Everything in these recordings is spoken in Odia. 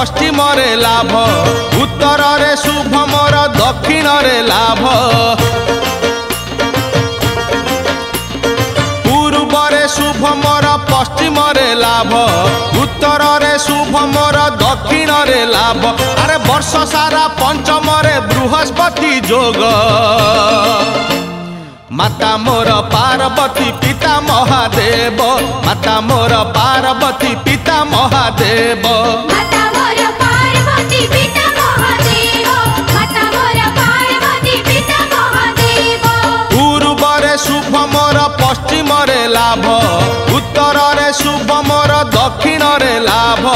ପଶ୍ଚିମରେ ଲାଭ ଉତ୍ତରରେ ଶୁଭ ମୋର ଦକ୍ଷିଣରେ ଲାଭ। ପୂର୍ବରେ ଶୁଭ ମୋର ପଶ୍ଚିମରେ ଲାଭ ଉତ୍ତରରେ ଶୁଭ ମୋର ଦକ୍ଷିଣରେ ଲାଭ। ଆରେ ବର୍ଷ ସାରା ପଞ୍ଚମରେ ବୃହସ୍ପତି ଯୋଗ। ମାତା ମୋର ପାର୍ବତୀ ପିତା ମହାଦେବ ମାତା ମୋର ପାର୍ବତୀ ପିତା ମହାଦେବ। ଲାଭ ଉତ୍ତରରେ ଶୁଭ ମୋର ଦକ୍ଷିଣରେ ଲାଭ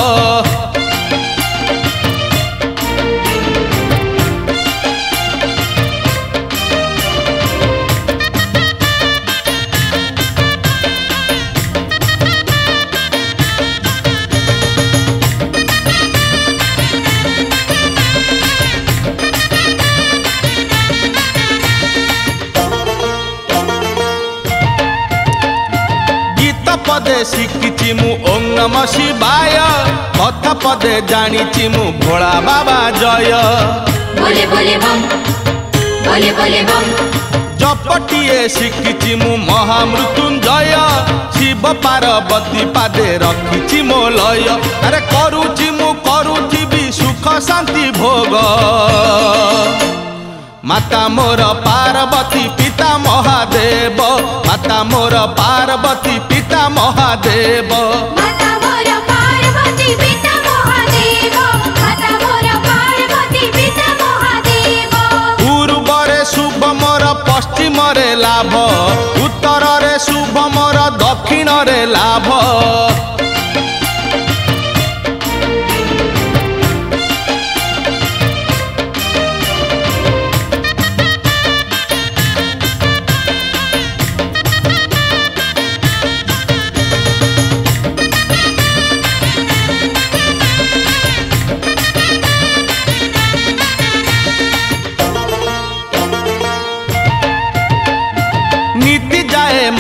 पदे शिखिचि मु ओम नम शिवाय कथ पदे जानिचि मु भोला बाबा जय जपटिए शिखिचि मु महामृत्युञ्जय शिव पार्वती पादे रखी मो लय अरे करुचि मु करुचि बि सुख शान्ति भोग माता मोर पार्वती पिता महादेव ମାତା ମୋର ପାର୍ବତୀ ପିତା ମହାଦେବ। ପୂର୍ବରେ ଶୁଭ ମୋର ପଶ୍ଚିମରେ ଲାଭ। ଉତ୍ତରରେ ଶୁଭ ମୋର ଦକ୍ଷିଣରେ ଲାଭ।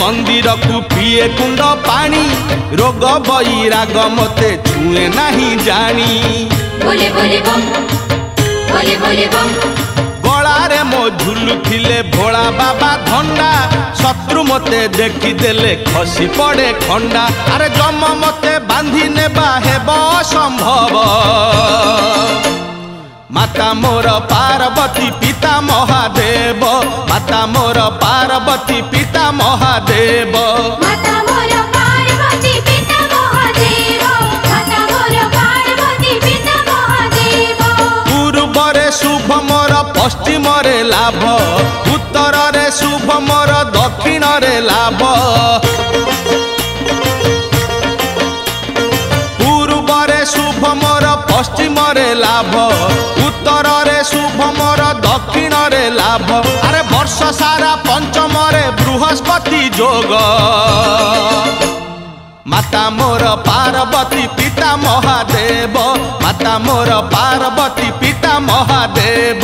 ମନ୍ଦିରକୁ ପିଏ କୁଣ୍ଡ ପାଣି। ରୋଗ ବୈରାଗ ମତେ ଛୁଏଁ ନାହିଁ ଜାଣି। ବୋଲେ ବୋଲେ ବମ୍ ବୋଲେ ବୋଲେ ବମ୍। ଗଳାରେ ମୋ ଝୁଲୁଥିଲେ ଭୋଳା ବାବା ଧଣ୍ଡା ଶତ୍ରୁ ମତେ ଦେଖିଦେଲେ ଖସି ପଡେ ଖଣ୍ଡା। ଆରେ ଜମ ମତେ ବାନ୍ଧି ନେବା ହେବ ଅସମ୍ଭବ। ମାତା ମୋର ପାର୍ବତୀ ପିତା ମହାଦେବ। ମାତା ମୋର ପାର୍ବତୀ ପିତା ମହାଦେବ ପଶ୍ଚିମରେ ଲାଭ ଉତ୍ତରରେ ଶୁଭ ମୋର ଦକ୍ଷିଣରେ ଲାଭ। ପୂର୍ବରେ ଶୁଭ ମୋର ପଶ୍ଚିମରେ ଲାଭ ଉତ୍ତରରେ ଶୁଭ ମୋର ଦକ୍ଷିଣରେ ଲାଭ। ଆରେ ବର୍ଷ ସାରା ପଞ୍ଚମରେ ବୃହସ୍ପତି ଯୋଗ। ମାତା ମୋର ପାର୍ବତୀ ପିତା ମହାଦେବ ମାତା ମୋର ପାର୍ବତୀ ପିତା ମହାଦେବ।